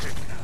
spotted.